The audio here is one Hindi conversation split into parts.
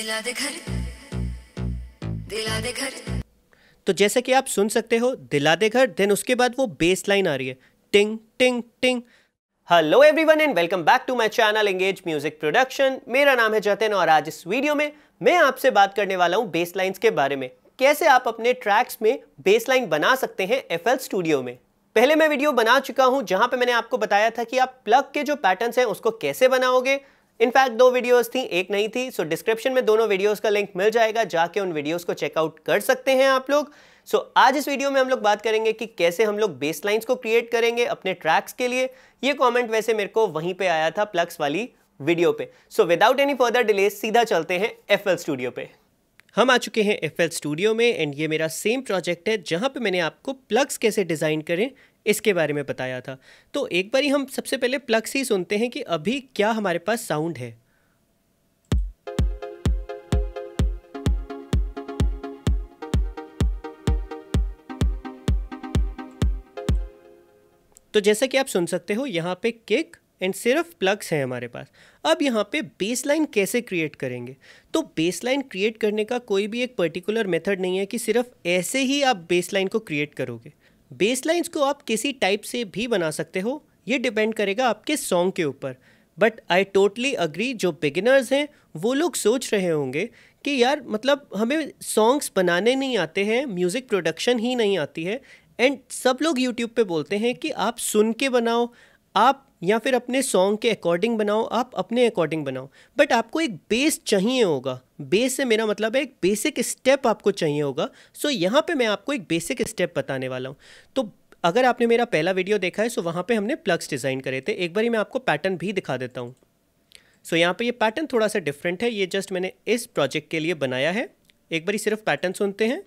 दिला दे घर। दिला दे घर। तो जैसे कि आप सुन सकते हो, दिला दे घर देन उसके बाद वो बेस लाइन आ रही है। टिंग टिंग टिंग hello everyone and welcome back to my channel engage music production मेरा नाम है जतिन और आज इस वीडियो में मैं आपसे बात करने वाला हूँ बेस लाइन्स के बारे में। कैसे आप अपने ट्रैक्स में बेस लाइन बना सकते हैं एफएल स्टूडियो में? पहले मैं वीडियो बना चुका हूँ, जहाँ पे मैंने आपको बताया था कि आप प्लग के जो पैटर्न्स हैं, उसको कैसे बनाओगे इनफैक्ट दो वीडियोस थी एक नहीं थी सो डिस्क्रिप्शन में दोनों वीडियोस का लिंक मिल जाएगा जाके उन वीडियोस को चेकआउट कर सकते हैं आप लोग। सो so, आज इस वीडियो में हम लोग बात करेंगे कि कैसे हम लोग बेस को क्रिएट करेंगे अपने ट्रैक्स के लिए। ये कॉमेंट वैसे मेरे को वहीं पे आया था प्लग्स वाली वीडियो पे। So without any further delay सीधा चलते हैं एफएल स्टूडियो पे। हम आ चुके हैं एफएल स्टूडियो में एंड ये मेरा सेम प्रोजेक्ट है जहाँ पे मैंने आपको प्लग्स कैसे डिज़ाइन करें इसके बारे में बताया था। तो एक बार हम सबसे पहले प्लग्स ही सुनते हैं कि अभी क्या हमारे पास साउंड है। तो जैसा कि आप सुन सकते हो, यहाँ पे किक एंड सिर्फ़ प्लग्स हैं हमारे पास। अब यहाँ पे बेसलाइन कैसे क्रिएट करेंगे? तो बेसलाइन क्रिएट करने का कोई भी एक पर्टिकुलर मेथड नहीं है कि सिर्फ़ ऐसे ही आप बेसलाइन को क्रिएट करोगे। बेसलाइंस को आप किसी टाइप से भी बना सकते हो, ये डिपेंड करेगा आपके सॉन्ग के ऊपर। बट आई टोटली अग्री, जो बिगिनर्स हैं, वो लोग सोच रहे होंगे कि यार मतलब हमें सॉन्ग्स बनाने नहीं आते हैं, म्यूज़िक प्रोडक्शन ही नहीं आती है, एंड सब लोग यूट्यूब पे बोलते हैं कि आप सुन के बनाओ, आप या फिर अपने सॉन्ग के अकॉर्डिंग बनाओ आप अपने अकॉर्डिंग बनाओ। बट आपको एक बेस चाहिए होगा। बेस से मेरा मतलब है एक बेसिक स्टेप आपको चाहिए होगा। सो so, यहाँ पे मैं आपको एक बेसिक स्टेप बताने वाला हूँ। तो अगर आपने मेरा पहला वीडियो देखा है सो वहाँ पे हमने प्लग्स डिज़ाइन करे थे। एक बार मैं आपको पैटर्न भी दिखा देता हूँ। सो so, यहाँ पे ये पैटर्न थोड़ा सा डिफरेंट है। ये जस्ट मैंने इस प्रोजेक्ट के लिए बनाया है। एक बार सिर्फ़ पैटर्न सुनते हैं।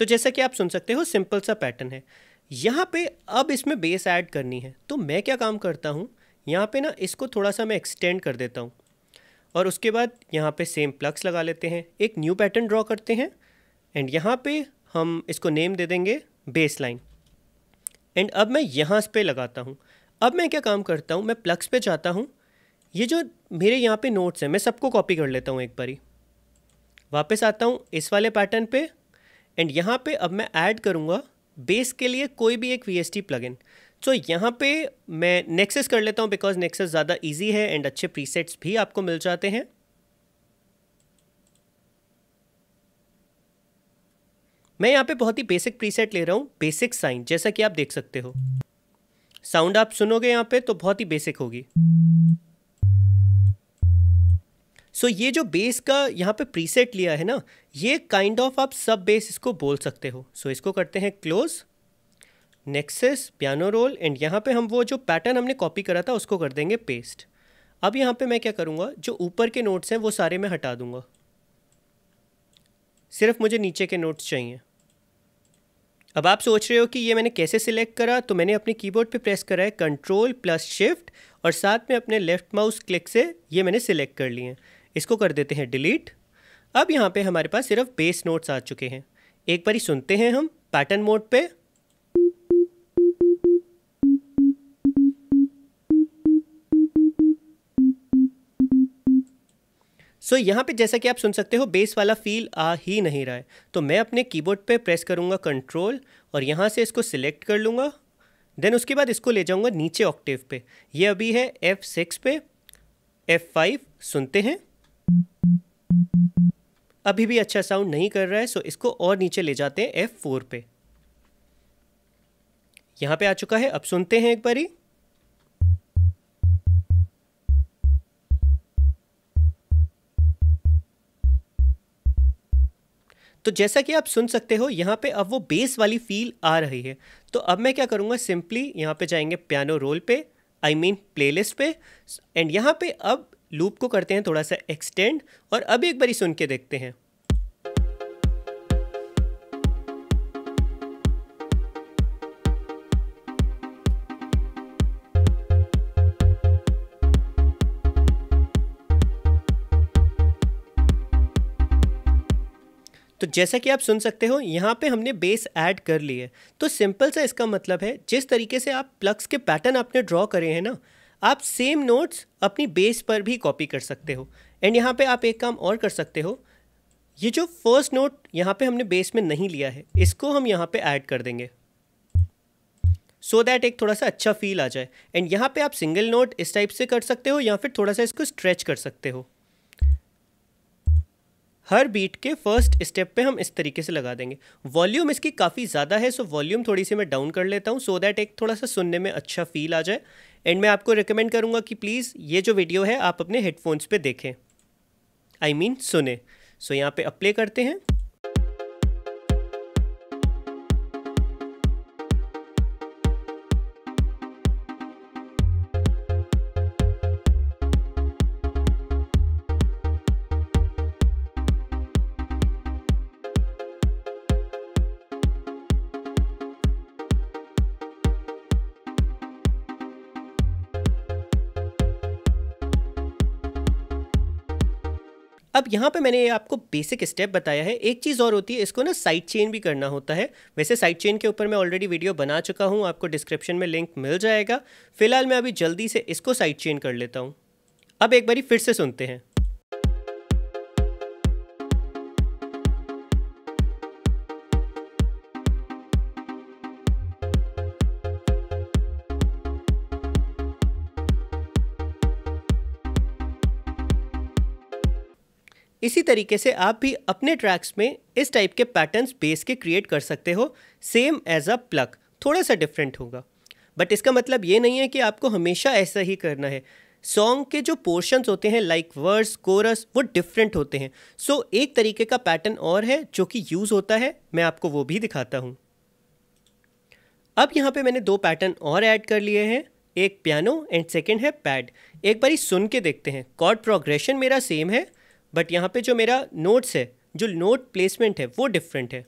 तो जैसा कि आप सुन सकते हो सिंपल सा पैटर्न है। यहाँ पे अब इसमें बेस ऐड करनी है। तो मैं क्या काम करता हूँ? यहाँ पे ना इसको थोड़ा सा मैं एक्सटेंड कर देता हूँ। और उसके बाद यहाँ पे सेम प्लग्स लगा लेते हैं। एक न्यू पैटर्न ड्रॉ करते हैं। एंड यहाँ पे हम इसको नेम दे देंगे बेस लाइन एंड अब मैं यहाँ पे लगाता हूँ। अब मैं क्या काम करता हूँ? मैं प्लग्स पे जाता हूँ। ये जो मेरे यहाँ पे नोट्स हैं, मैं सबको कॉपी कर लेता हूँ एक बारी। वापस आता हूँ इस वाले पैटर्न पे। एंड यहाँ पे अब मैं ऐड करूँगा बेस के लिए कोई भी एक V S T plug in so यहाँ पे मैं नेक्सेस कर लेता हूँ बिकॉज़ नेक्सेस ज़्यादा ईजी है एंड अच्छे प्रीसेट्स भी आपको मिल जाते हैं. मैं यहाँ पे बहुत ही बेसिक प्रीसेट ले रहा हूँ बेसिक साइन जैसा कि आप देख सकते हो. साउंड आप सुनोगे यहाँ पे तो बहुत ही बेसिक होगी. सो so, ये जो बेस का यहाँ पे प्रीसेट लिया है ना ये काइंड ऑफ़ आप सब बेस इसको बोल सकते हो। सो so, इसको करते हैं close Nexus piano roll and यहाँ पे हम वो जो पैटर्न हमने कॉपी करा था उसको कर देंगे पेस्ट अब यहाँ पे मैं क्या करूँगा जो ऊपर के नोट्स हैं वो सारे मैं हटा दूँगा। सिर्फ़ मुझे नीचे के नोट्स चाहिए। अब आप सोच रहे हो कि ये मैंने कैसे सिलेक्ट करा तो मैंने अपने कीबोर्ड पे प्रेस करा है कंट्रोल प्लस शिफ्ट और साथ में अपने लेफ़्ट माउस क्लिक से ये मैंने सिलेक्ट कर लिए हैं। इसको कर देते हैं डिलीट अब यहाँ पे हमारे पास सिर्फ़ बेस नोट्स आ चुके हैं। एक बारी सुनते हैं हम पैटर्न मोड पे। सो so, यहाँ पे जैसा कि आप सुन सकते हो बेस वाला फील आ ही नहीं रहा है। तो मैं अपने कीबोर्ड पे प्रेस करूँगा कंट्रोल और यहाँ से इसको सिलेक्ट कर लूँगा। देन उसके बाद इसको ले जाऊँगा नीचे ऑक्टेव पे। ये अभी है एफ़ सिक्स पे। एफ़ फाइव सुनते हैं। अभी भी अच्छा साउंड नहीं कर रहा है सो इसको और नीचे ले जाते हैं एफ़ फोर पे। यहाँ पे आ चुका है, अब सुनते हैं एक बारी। तो जैसा कि आप सुन सकते हो, यहाँ पे अब वो बेस वाली फील आ रही है। तो अब मैं क्या करूँगा सिंपली यहाँ पे जाएँगे पियानो रोल पे आई मीन प्लेलिस्ट पे एंड यहाँ पे अब लूप को करते हैं, थोड़ा सा एक्सटेंड और अब एक बारी सुन के देखते हैं। तो जैसा कि आप सुन सकते हो, यहाँ पे हमने बेस ऐड कर ली है तो सिंपल सा इसका मतलब है, जिस तरीके से आप प्लग्स के पैटर्न आपने ड्रॉ करे हैं ना आप सेम नोट्स अपनी बेस पर भी कॉपी कर सकते हो। एंड यहाँ पे आप एक काम और कर सकते हो। ये जो फ़र्स्ट नोट यहाँ पे हमने बेस में नहीं लिया है, इसको हम यहाँ पे ऐड कर देंगे। सो so दैट एक थोड़ा सा अच्छा फील आ जाए। एंड यहाँ पे आप सिंगल नोट इस टाइप से कर सकते हो या फिर थोड़ा सा इसको स्ट्रेच कर सकते हो। हर बीट के फ़र्स्ट स्टेप पे हम इस तरीके से लगा देंगे। वॉल्यूम इसकी काफ़ी ज़्यादा है सो वॉल्यूम थोड़ी सी मैं डाउन कर लेता हूँ सो दैट एक थोड़ा सा सुनने में अच्छा फील आ जाए। एंड मैं आपको रिकमेंड करूँगा कि प्लीज़ ये जो वीडियो है आप अपने हेडफोन्स पे देखें। आई I मीन mean, सुने। सो so, यहाँ पे अप्ले करते हैं। अब यहाँ पे मैंने आपको बेसिक स्टेप बताया है। एक चीज़ और होती है, इसको ना साइड चेन भी करना होता है। वैसे साइड चेन के ऊपर मैं ऑलरेडी वीडियो बना चुका हूँ, आपको डिस्क्रिप्शन में लिंक मिल जाएगा। फ़िलहाल मैं अभी जल्दी से इसको साइड चेन कर लेता हूँ। अब एक बारी फिर से सुनते हैं। इसी तरीके से आप भी अपने ट्रैक्स में इस टाइप के पैटर्न्स बेस के क्रिएट कर सकते हो सेम एज अ प्लग थोड़ा सा डिफरेंट होगा। बट इसका मतलब ये नहीं है कि आपको हमेशा ऐसा ही करना है। सॉन्ग के जो पोर्शंस होते हैं लाइक वर्स कोरस वो डिफरेंट होते हैं। सो so, एक तरीके का पैटर्न और है जो कि यूज़ होता है। मैं आपको वो भी दिखाता हूँ। अब यहाँ पे मैंने दो पैटर्न और ऐड कर लिए हैं। एक पियानो एंड सेकेंड है पैड एक बारी सुन के देखते हैं। कॉर्ड प्रोग्रेशन मेरा सेम है। बट यहाँ पे जो मेरा नोट्स है जो नोट प्लेसमेंट है वो डिफरेंट है।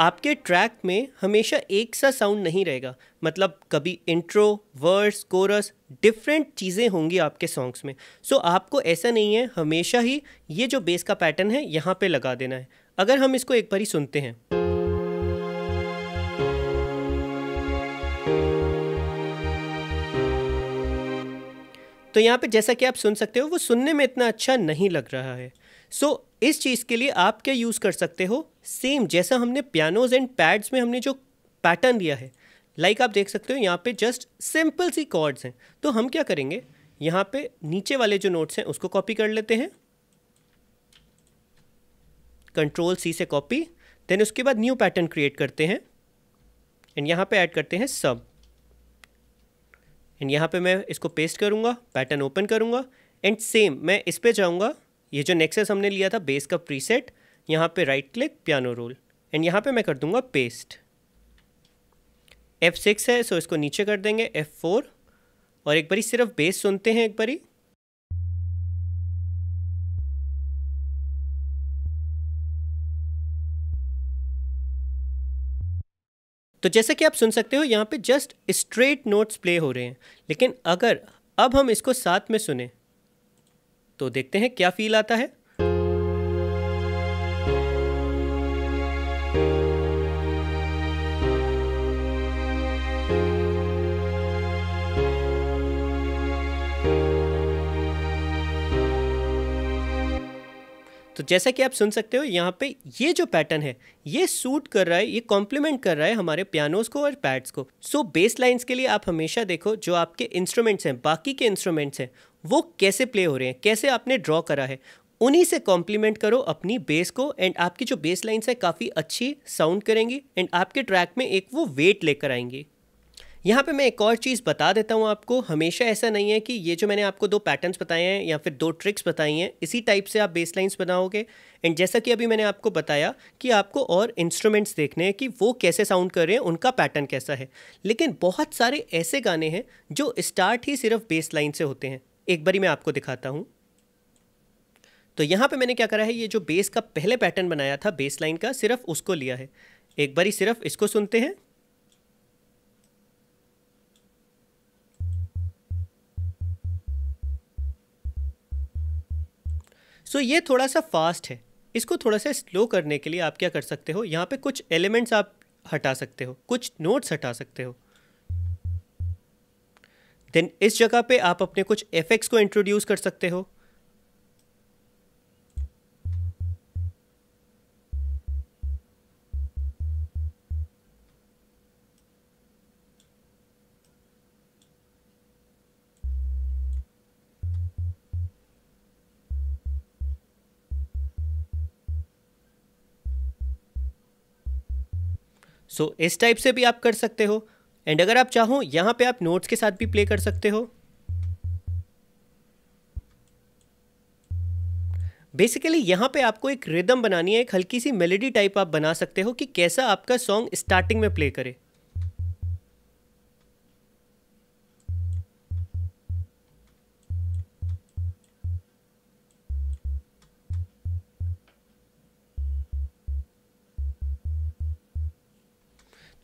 आपके ट्रैक में हमेशा एक सा साउंड नहीं रहेगा। मतलब कभी इंट्रो वर्स कोरस डिफरेंट चीज़ें होंगी आपके सॉन्ग्स में। सो so, आपको ऐसा नहीं है हमेशा ही ये जो बेस का पैटर्न है यहाँ पे लगा देना है। अगर हम इसको एक बार ही सुनते हैं। तो यहाँ पे जैसा कि आप सुन सकते हो वो सुनने में इतना अच्छा नहीं लग रहा है। सो so, इस चीज़ के लिए आप क्या यूज़ कर सकते हो? सेम जैसा हमने पियानोज एंड पैड्स में हमने जो पैटर्न दिया है लाइक like आप देख सकते हो यहाँ पे जस्ट सिंपल सी कॉर्ड्स हैं। तो हम क्या करेंगे? यहाँ पे नीचे वाले जो नोट्स हैं उसको कॉपी कर लेते हैं। कंट्रोल सी से कॉपी देन उसके बाद न्यू पैटर्न क्रिएट करते हैं। एंड यहाँ पे ऐड करते हैं सब एंड यहाँ पे मैं इसको पेस्ट करूँगा पैटर्न ओपन करूँगा एंड सेम मैं इस पर जाऊँगा, ये जो नेक्सेस हमने लिया था बेस का प्रीसेट यहाँ पे right click piano roll and यहाँ पे मैं कर दूँगा पेस्ट एफ़ सिक्स है सो इसको नीचे कर देंगे एफ़ फोर और एक बारी सिर्फ़ बेस सुनते हैं एक बारी. तो जैसा कि आप सुन सकते हो, यहाँ पे जस्ट स्ट्रेट नोट्स प्ले हो रहे हैं। लेकिन अगर, अब हम इसको साथ में सुने तो देखते हैं क्या फील आता है। तो जैसा कि आप सुन सकते हो, यहाँ पे ये जो पैटर्न है, ये सूट कर रहा है, ये कॉम्प्लीमेंट कर रहा है हमारे पियानोज को और पैड्स को। सो बेस लाइन्स के लिए आप हमेशा देखो, जो आपके इंस्ट्रूमेंट्स हैं, बाकी के इंस्ट्रूमेंट्स हैं, वो कैसे प्ले हो रहे हैं, कैसे आपने ड्रॉ करा है, उन्हीं से कॉम्प्लीमेंट करो अपनी बेस को एंड आपकी जो बेस लाइन्स है, काफ़ी अच्छी साउंड करेंगी एंड आपके ट्रैक में एक वो वेट लेकर आएँगी। यहाँ पे मैं एक और चीज़ बता देता हूँ आपको। हमेशा ऐसा नहीं है कि ये जो मैंने आपको दो पैटर्न्स बताए हैं या फिर दो ट्रिक्स बताई हैं, इसी टाइप से आप बेस लाइन्स बनाओगे। एंड जैसा कि अभी मैंने आपको बताया कि आपको और इंस्ट्रूमेंट्स देखने हैं कि वो कैसे साउंड कर रहे हैं, उनका पैटर्न कैसा है। लेकिन बहुत सारे ऐसे गाने हैं जो स्टार्ट ही सिर्फ़ बेस लाइन से होते हैं। एक बारी मैं आपको दिखाता हूँ। तो यहाँ पे मैंने क्या करा है, ये जो बेस का पहले पैटर्न बनाया था बेस लाइन का, सिर्फ़ उसको लिया है। एक बारी सिर्फ़ इसको सुनते हैं। सो so, ये थोड़ा सा फास्ट है। इसको थोड़ा सा स्लो करने के लिए आप क्या कर सकते हो? यहाँ पे कुछ एलिमेंट्स आप हटा सकते हो। कुछ नोट्स हटा सकते हो। देन इस जगह पे आप अपने कुछ एफेक्ट्स को इंट्रोड्यूस कर सकते हो। सो so, इस टाइप से भी आप कर सकते हो। एंड अगर आप चाहो यहाँ पे आप नोट्स के साथ भी प्ले कर सकते हो। बेसिकली यहाँ पे आपको एक रिदम बनानी है एक हल्की सी मेलेडी टाइप आप बना सकते हो कि कैसा आपका सॉन्ग स्टार्टिंग में प्ले करे।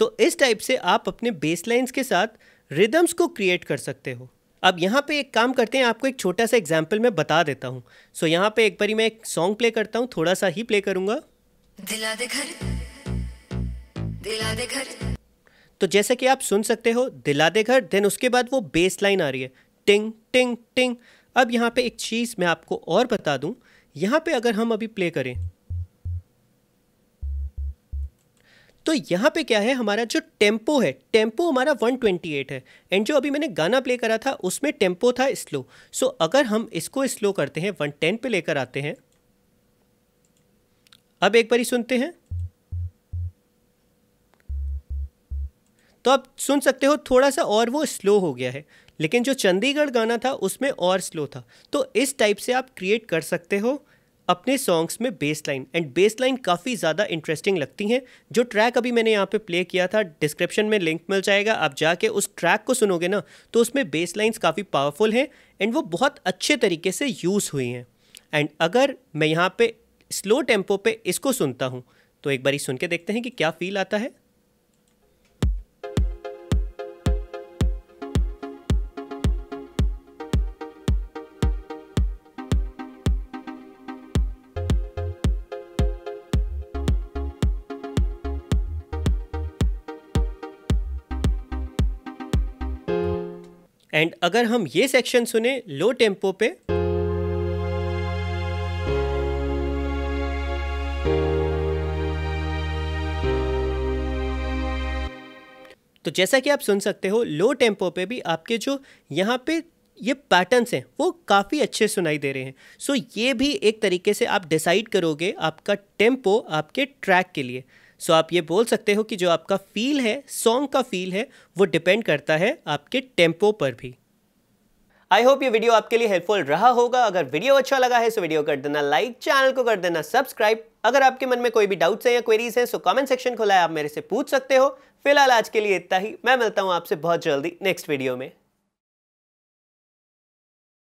तो इस टाइप से आप अपने बेस लाइन्स के साथ रिदम्स को क्रिएट कर सकते हो। अब यहाँ पे एक काम करते हैं आपको एक छोटा सा एग्ज़ाम्पल मैं बता देता हूँ। सो so, यहाँ पे एक बारी मैं एक सॉन्ग प्ले करता हूँ थोड़ा सा ही प्ले करूँगा। दिला दे घर दिला दे घर। तो जैसे कि आप सुन सकते हो दिला दे घर देन उसके बाद वो बेस लाइन आ रही है। टिंग टिंग टिंग अब यहाँ पे एक चीज़ मैं आपको और बता दूँ। यहाँ पे अगर हम अभी प्ले करें तो यहाँ पे क्या है हमारा जो टेंपो है टेंपो हमारा 128 है। एंड जो अभी मैंने गाना प्ले करा था उसमें टेंपो था स्लो। सो so, अगर हम इसको स्लो करते हैं 110 पे लेकर आते हैं। अब एक बारी सुनते हैं। तो आप सुन सकते हो थोड़ा सा और वो स्लो हो गया है। लेकिन जो चंडीगढ़ गाना था उसमें और स्लो था। तो इस टाइप से आप क्रिएट कर सकते हो। अपने सॉन्ग्स में bass line and bass line काफ़ी ज़्यादा इंटरेस्टिंग लगती हैं। जो ट्रैक अभी मैंने यहाँ पे प्ले किया था डिस्क्रिप्शन में लिंक मिल जाएगा। आप जाके उस ट्रैक को सुनोगे ना तो उसमें बेस लाइन्स काफ़ी पावरफुल हैं एंड वो बहुत अच्छे तरीके से यूज़ हुई हैं। एंड अगर मैं यहाँ पे स्लो टेंपो पे इसको सुनता हूँ तो एक बारी सुन के देखते हैं कि क्या फील आता है। एंड अगर हम ये सेक्शन सुने लो टेंपो पे तो जैसा कि आप सुन सकते हो लो टेंपो पे भी आपके जो यहाँ पे ये पैटर्न्स हैं वो काफ़ी अच्छे सुनाई दे रहे हैं। सो so, ये भी एक तरीके से आप डिसाइड करोगे आपका टेंपो आपके ट्रैक के लिए। सो आप ये बोल सकते हो कि जो आपका फील है सॉन्ग का फील है, वो डिपेंड करता है आपके टेंपो पर भी। आई होप ये वीडियो आपके लिए हेल्पफुल रहा होगा। अगर वीडियो अच्छा लगा है तो वीडियो कर देना लाइक चैनल को कर देना सब्सक्राइब अगर आपके मन में कोई भी डाउट्स है या क्वेरीज है तो कमेंट सेक्शन खोला है, आप मेरे से पूछ सकते हो। फ़िलहाल आज के लिए इतना ही। मैं मिलता हूँ आपसे बहुत जल्दी नेक्स्ट वीडियो में।